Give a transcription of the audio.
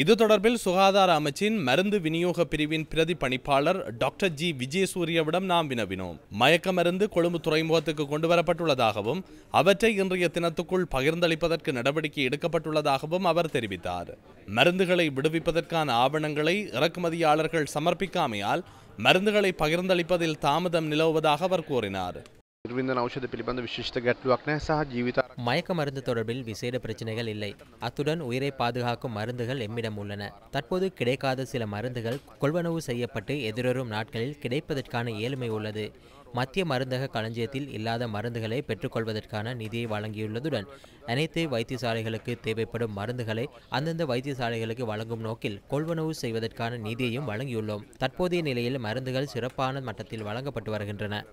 இது தொடர்பில் சுகாதார அமைச்சின் மருந்து விநியோக பிரிவின் பிரதி பணிப்பாளர் டாக்டர் ஜி. விஜயசூரியவிடம் நாம் வினவினோம். மயக்க மருந்து கொழும்பு துறைமுகத்துக்கு கொண்டு வரப்பட்டுள்ளதாகவும் அவற்றை இன்றைய தினத்துக்குள் பகிர்ந்தளிப்பதற்கு நடவடிக்கை எடுக்கப்பட்டுள்ளதாகவும் அவர் தெரிவித்தார். மருந்துகளை விடுவிப்பதற்கான ஆவணங்களை இறக்குமதியாளர்கள் சமர்ப்பிக்காமையால் மருந்துகளை பகிர்ந்தளிப்பதில் தாமதம் நிலவுவதாக அவர் கூறினார். மயக்க மருந்து தொடர்பில் விசேட பிரச்சனைகள் இல்லை. அத்துடன் உயிரை பாதுகாக்கும் மருந்துகள் எம்மிடம் உள்ளன. தற்போது கிடைக்காத சில மருந்துகள் கொள்வனவு செய்யப்பட்டு எதிர்வரும் நாட்களில் கிடைப்பதற்கான ஏழ்மை உள்ளது. மத்திய மருந்தக களஞ்சியத்தில் இல்லாத மருந்துகளை பெற்றுக்கொள்வதற்கான நிதியை வழங்கியுள்ளதுடன் அனைத்து வைத்தியசாலைகளுக்கு தேவைப்படும் மருந்துகளை அந்தந்த வைத்தியசாலைகளுக்கு வழங்கும் நோக்கில் கொள்வனவு செய்வதற்கான நிதியையும் வழங்கியுள்ளோம். தற்போதைய நிலையில் மருந்துகள் சிறப்பான மட்டத்தில் வழங்கப்பட்டு வருகின்றன.